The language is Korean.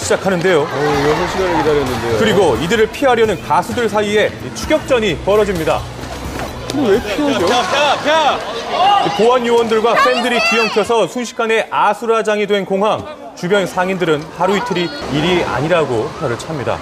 시작하는데요. 어, 6시간을 기다렸는데요. 그리고 이들을 피하려는 가수들 사이에 추격전이 벌어집니다. 뭐 왜 피하죠? 보안 요원들과 팬들이 뒤엉켜서 순식간에 아수라장이 된 공항. 주변 상인들은 하루 이틀이 일이 아니라고 혀를 찹니다.